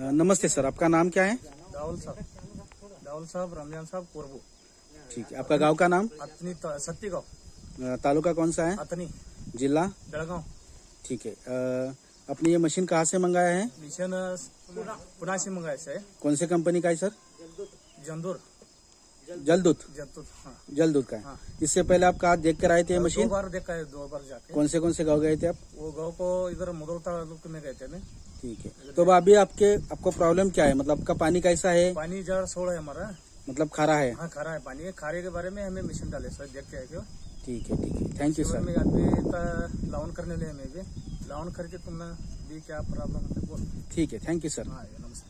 नमस्ते सर आपका नाम क्या है? दावल साहब। दावल साहब रमज़ान साहब कोरबो। ठीक है आपका गाँव का नाम? अतनी सत्य सत्तीगाव। तालुका कौन सा है? अतनी। जिला? बेळगाव ठीक है अपनी ये मशीन कहाँ से मंगाया है? मिशन से मंगाया सर कौन से कंपनी का है सर? जंदूर। जलदूत जंतूर हाँ। जलदूत का है। हाँ। इससे पहले आप कहा देख कर आए थे ये दो बार देखा है दो बार जाके। कौन से कौन से गाँव गए थे आप? वो गाँव को इधर मुदल तालुक में गए थे ना। ठीक है। तो अभी आपके आपको प्रॉब्लम क्या है? मतलब आपका पानी कैसा है? पानी जड़ सोड़ है हमारा। मतलब खारा है? हाँ खारा है पानी। खारे के बारे में हमें मिशन डाले सर देख के आए क्यों ठीक है ठीक है। थैंक यू सर में अभी लाउन करने लिए हमें भी। लाउन करके तुमने भी क्या प्रॉब्लम है ठीक है थैंक यू सर हाँ नमस्ते।